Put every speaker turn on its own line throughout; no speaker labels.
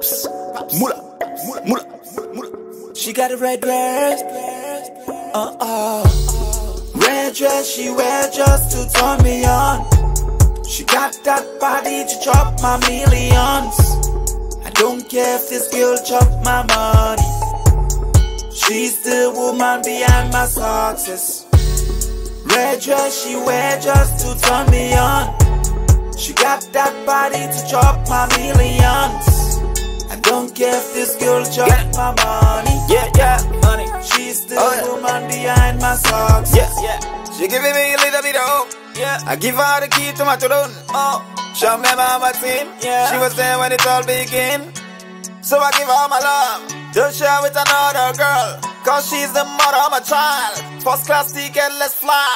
Mula, mula, mula, mula. She got a red dress, uh oh. Red dress she wear just to turn me on. She got that body to chop my millions. I don't care if this girl chop my money. She's the woman behind my success. Red dress she wear just to turn me on. She got that body to chop my millions. Don't care if this girl chop
Yeah.
my money.
Yeah, yeah, money.
She's the
Oh, yeah.
woman behind my socks.
Yeah, yeah. She giving me a little bit of hope. Yeah. I give her the key to my throne. Oh, she remember my team. Yeah. She was there when it all began. So I give her my love. Don't share with another girl. Cause she's the mother of my child. First class ticket, let's fly.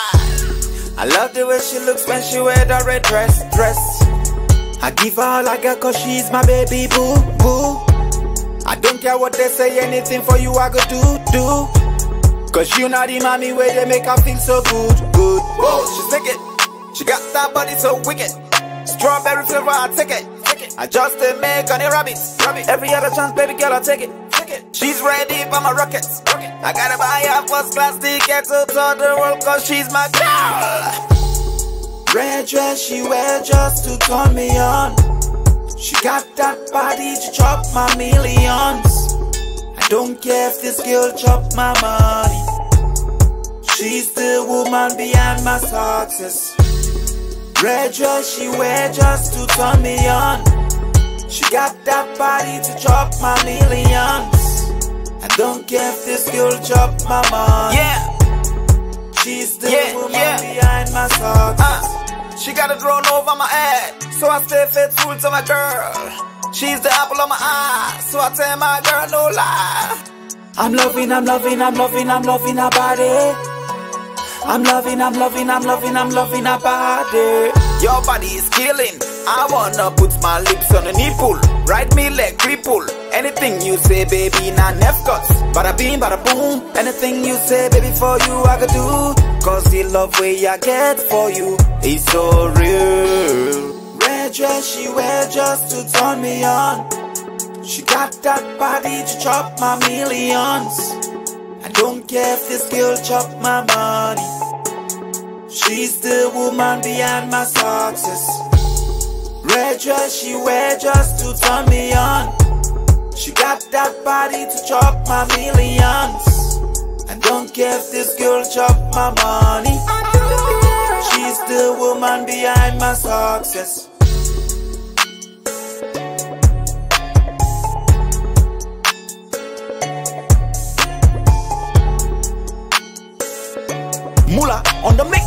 I love the way she looks when she wear the red dress, dress. I give her all I got cause she's my baby boo, boo. I don't care what they say, anything for you I go do, do. Cause you not the mommy where they make her feel so good, good.
Whoa, she's wicked. She got that body so wicked. Strawberry flavor, I take it. I just a make on the rabbit.
Every other chance, baby girl, I take it.
Take it. She's ready for my rockets. I gotta buy her first class ticket to the world cause she's my girl.
Red dress she wear just to turn me on. She got that body to chop my millions. I don't care if this girl chop my money. She's the woman behind my success. Red dress she wear just to turn me on. She got that body to chop my millions. I don't care if this girl chop my money.
Yeah,
She's the
Yeah,
woman
yeah.
behind my success.
uh, she got a throne over my head, so I stay faithful to my girl. She's the apple of my eye, so I tell my girl no lie.
I'm loving, I'm loving, I'm loving, I'm loving her body. I'm loving, I'm loving, I'm loving, I'm loving her body.
Your body is killing. I wanna put my lips on a nipple. Ride me like cripple. Anything you say, baby, nah nef cuts. Bada beam, bada boom.
Anything you say, baby, for you I could do. Cause the love way I get for you is so real. Red dress she wear just to turn me on. She got that body to chop my millions. I don't care if this girl chop my money. Woman behind my success. Red dress she wear just to turn me on. She got that body to chop my millions. I don't care if this girl chop my money. She's the woman behind my success.
Mula on the mix.